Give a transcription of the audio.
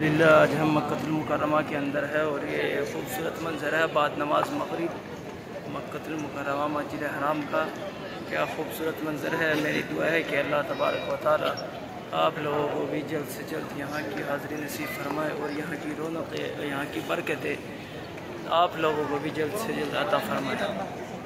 للہ آج ہم مکت المکرمہ کے اندر ہے اور یہ خوبصورت منظر ہے، بعد نماز مغرب مکت المکرمہ مسجد حرام کا۔ کیا خوبصورت منظر ہے۔ میری دعا ہے کہ اللہ تبارک و تعالی آپ لوگوں کو بھی جلد سے جلد یہاں کی حاضری نصیب فرمائے اور یہاں کی رونقیں، یہاں کی برکتیں آپ لوگوں کو بھی جلد سے جلد عطا فرمائے۔